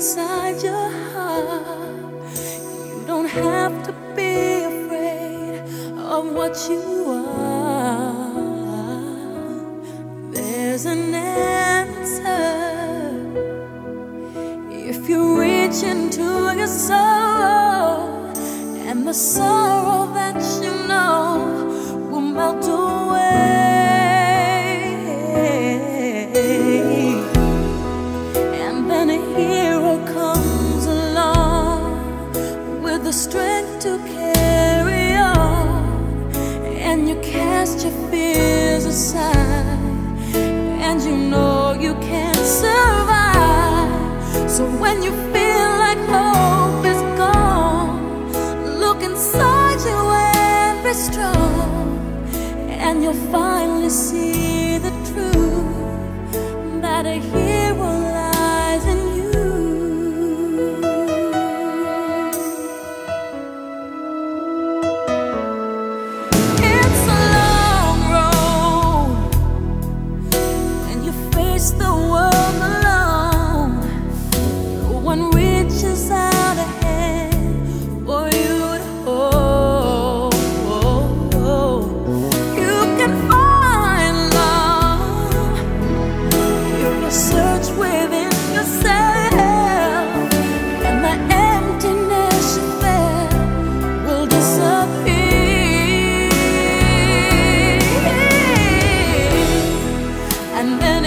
inside your heart. You don't have to be afraid of what you are. There's an answer if you reach into your soul and the sorrow that you. The strength to carry on, and you cast your fears aside, and you know you can survive. So when you feel like hope is gone, look inside you and be strong, and you'll finally see the world alone. No one reaches out a hand for you to hold. You can find love. You search within yourself, and then emptiness you felt will disappear. and then